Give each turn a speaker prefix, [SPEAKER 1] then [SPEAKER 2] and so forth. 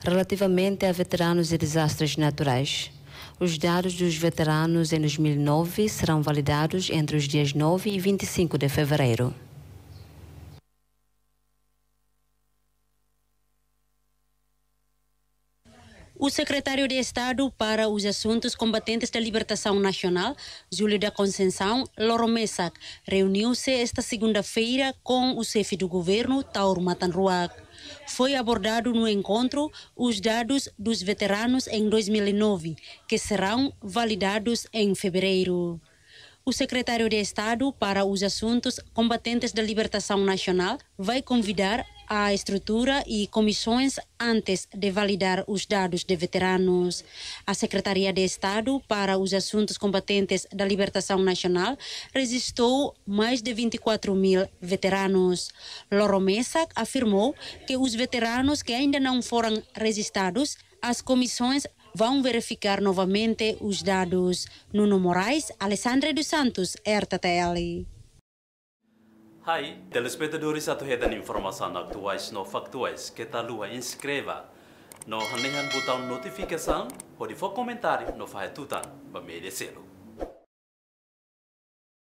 [SPEAKER 1] relativamente a veteranos e desastres naturais. Os dados dos veteranos em 2009 serão validados entre os dias 9 e 25 de fevereiro.
[SPEAKER 2] O secretário de Estado para os Assuntos Combatentes da Libertação Nacional, Júlio da Conceição Loro Messac, reuniu-se esta segunda-feira com o chefe do governo, Tauro Matanruac. Foi abordado no encontro os dados dos veteranos em 2009, que serão validados em fevereiro. O secretário de Estado para os Assuntos Combatentes da Libertação Nacional vai convidar a estrutura e comissões antes de validar os dados de veteranos. A Secretaria de Estado para os Assuntos Combatentes da Libertação Nacional registrou mais de 24 mil veteranos. Loro Messac afirmou que os veteranos que ainda não foram registrados, as comissões vão verificar novamente os dados. Nuno Moraes, Alessandra dos Santos, RTTL.
[SPEAKER 3] Hai, telespectadores atuhedan informação atuais no factuais que tal lua inscreva no hanehan botão notificação ou de for comentário no faz tutan para merecer